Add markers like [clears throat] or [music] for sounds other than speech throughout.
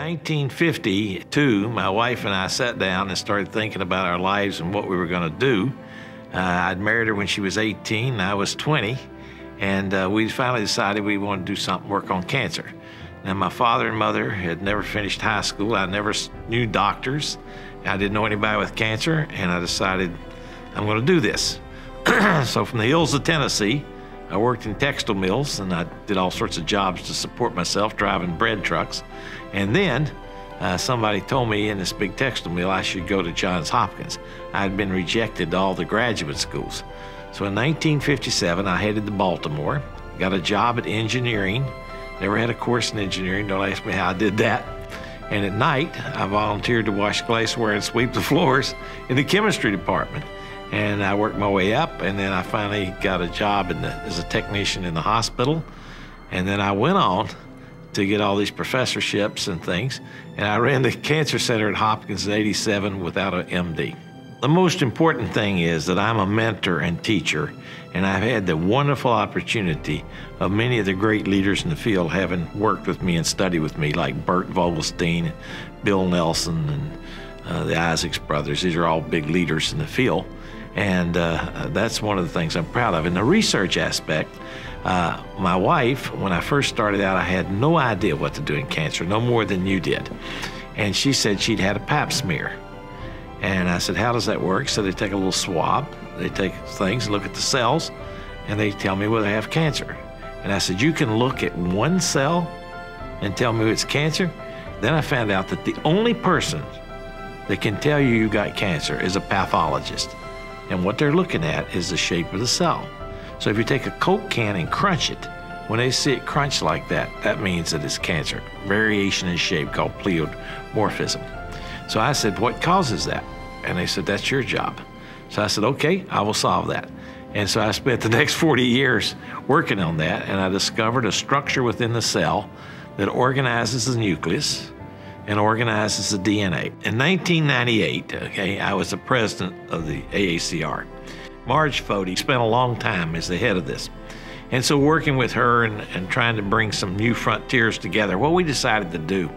1952, my wife and I sat down and started thinking about our lives and what we were going to do. Uh, I'd married her when she was 18, and I was 20, and uh, we finally decided we wanted to do something, work on cancer. Now, my father and mother had never finished high school. I never knew doctors. I didn't know anybody with cancer, and I decided I'm going to do this. [clears throat] so, from the hills of Tennessee, I worked in textile mills and I did all sorts of jobs to support myself, driving bread trucks. And then uh, somebody told me in this big textile mill I should go to Johns Hopkins. I had been rejected to all the graduate schools. So in 1957, I headed to Baltimore, got a job at engineering. Never had a course in engineering, don't ask me how I did that. And at night, I volunteered to wash glassware and sweep the [laughs] floors in the chemistry department and I worked my way up, and then I finally got a job the, as a technician in the hospital, and then I went on to get all these professorships and things, and I ran the cancer center at Hopkins in 87 without an MD. The most important thing is that I'm a mentor and teacher, and I've had the wonderful opportunity of many of the great leaders in the field having worked with me and studied with me, like Bert Vogelstein, Bill Nelson, and uh, the Isaacs brothers. These are all big leaders in the field. And uh, that's one of the things I'm proud of. In the research aspect, uh, my wife, when I first started out, I had no idea what to do in cancer, no more than you did. And she said she'd had a pap smear. And I said, How does that work? So they take a little swab, they take things, look at the cells, and they tell me whether I have cancer. And I said, You can look at one cell and tell me it's cancer? Then I found out that the only person that can tell you you got cancer is a pathologist. And what they're looking at is the shape of the cell. So if you take a Coke can and crunch it, when they see it crunch like that, that means that it's cancer. Variation in shape called pleomorphism. So I said, What causes that? And they said, That's your job. So I said, Okay, I will solve that. And so I spent the next 40 years working on that, and I discovered a structure within the cell that organizes the nucleus and organizes the DNA. In 1998, okay, I was the president of the AACR. Marge Foti spent a long time as the head of this. And so, working with her and, and trying to bring some new frontiers together, what we decided to do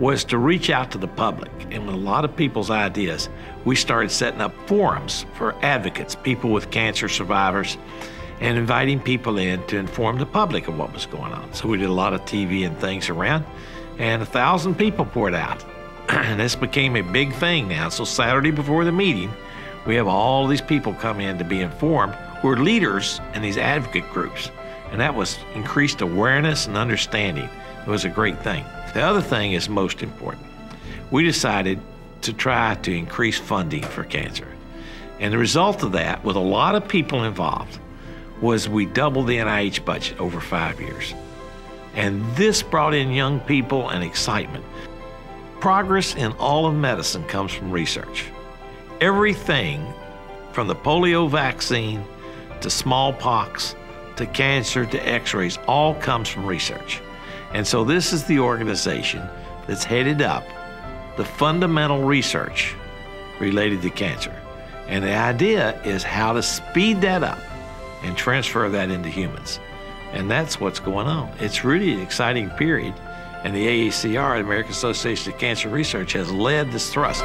was to reach out to the public. And with a lot of people's ideas, we started setting up forums for advocates, people with cancer survivors, and inviting people in to inform the public of what was going on. So we did a lot of TV and things around and a thousand people poured out. [clears throat] and this became a big thing now. So Saturday before the meeting, we have all these people come in to be informed who are leaders in these advocate groups. And that was increased awareness and understanding. It was a great thing. The other thing is most important. We decided to try to increase funding for cancer. And the result of that, with a lot of people involved, was we doubled the NIH budget over five years. And this brought in young people and excitement. Progress in all of medicine comes from research. Everything from the polio vaccine to smallpox to cancer to x rays all comes from research. And so this is the organization that's headed up the fundamental research related to cancer. And the idea is how to speed that up and transfer that into humans. And that's what's going on. It's really an exciting period. And the AACR, the American Association of Cancer Research, has led this thrust.